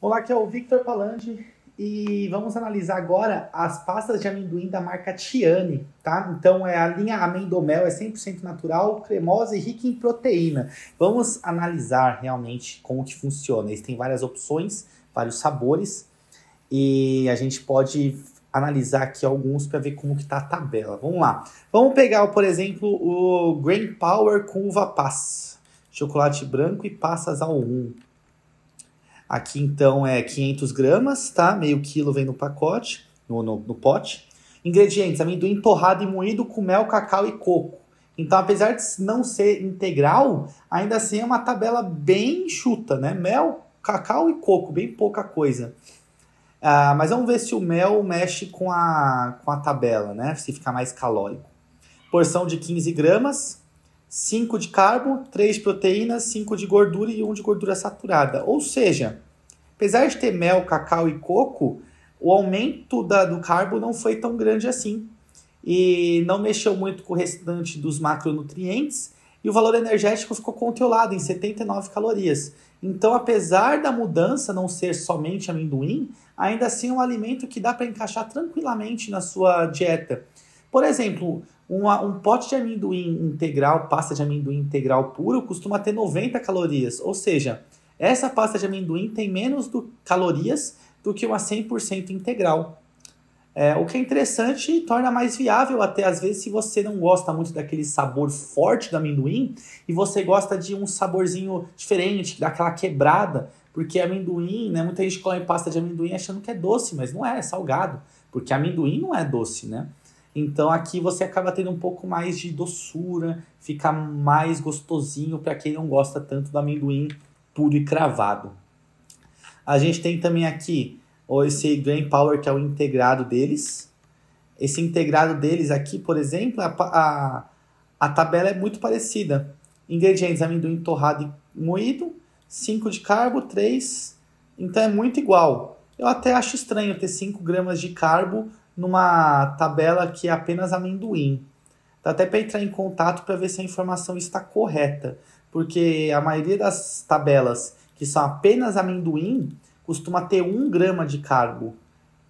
Olá, aqui é o Victor Palandi e vamos analisar agora as pastas de amendoim da marca Tiane, tá? Então é a linha Amendomel, é 100% natural, cremosa e rica em proteína. Vamos analisar realmente como que funciona. Eles têm várias opções, vários sabores e a gente pode analisar aqui alguns para ver como que tá a tabela. Vamos lá. Vamos pegar, por exemplo, o Grain Power com uva passa, chocolate branco e passas ao 1. Aqui então é 500 gramas, tá? Meio quilo vem no pacote, no, no, no pote. Ingredientes: amendoim torrado e moído com mel, cacau e coco. Então, apesar de não ser integral, ainda assim é uma tabela bem enxuta, né? Mel, cacau e coco, bem pouca coisa. Ah, mas vamos ver se o mel mexe com a, com a tabela, né? Se fica mais calórico. Porção de 15 gramas, 5 de carbo, 3 de proteínas, 5 de gordura e 1 de gordura saturada. Ou seja, apesar de ter mel, cacau e coco, o aumento da, do carbo não foi tão grande assim. E não mexeu muito com o restante dos macronutrientes. E o valor energético ficou controlado em 79 calorias. Então, apesar da mudança não ser somente amendoim, ainda assim é um alimento que dá para encaixar tranquilamente na sua dieta. Por exemplo, uma, um pote de amendoim integral, pasta de amendoim integral puro, costuma ter 90 calorias. Ou seja, essa pasta de amendoim tem menos do, calorias do que uma 100% integral. É, o que é interessante e torna mais viável até às vezes se você não gosta muito daquele sabor forte do amendoim e você gosta de um saborzinho diferente, daquela quebrada, porque amendoim, né, muita gente come pasta de amendoim achando que é doce, mas não é, é salgado, porque amendoim não é doce, né? Então aqui você acaba tendo um pouco mais de doçura, fica mais gostosinho para quem não gosta tanto do amendoim puro e cravado. A gente tem também aqui esse Grain Power, que é o integrado deles. Esse integrado deles aqui, por exemplo, a, a, a tabela é muito parecida. Ingredientes: amendoim torrado e moído, 5 de carbo, 3. Então é muito igual. Eu até acho estranho ter 5 gramas de carbo numa tabela que é apenas amendoim. Dá até para entrar em contato para ver se a informação está correta, porque a maioria das tabelas que são apenas amendoim costuma ter um grama de carbo.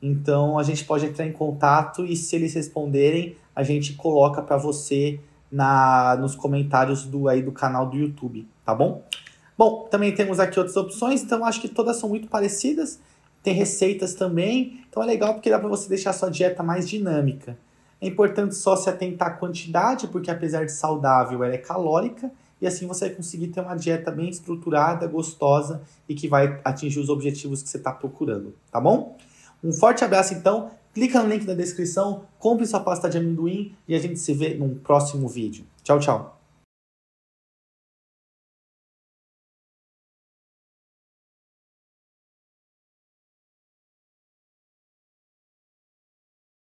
Então a gente pode entrar em contato e se eles responderem, a gente coloca para você na nos comentários do aí do canal do YouTube, tá bom? Bom, também temos aqui outras opções, então acho que todas são muito parecidas. Tem receitas também, então é legal porque dá para você deixar a sua dieta mais dinâmica. É importante só se atentar à quantidade, porque apesar de saudável, ela é calórica e assim você vai conseguir ter uma dieta bem estruturada, gostosa e que vai atingir os objetivos que você está procurando, tá bom? Um forte abraço então, clica no link da descrição, compre sua pasta de amendoim e a gente se vê num próximo vídeo. Tchau, tchau!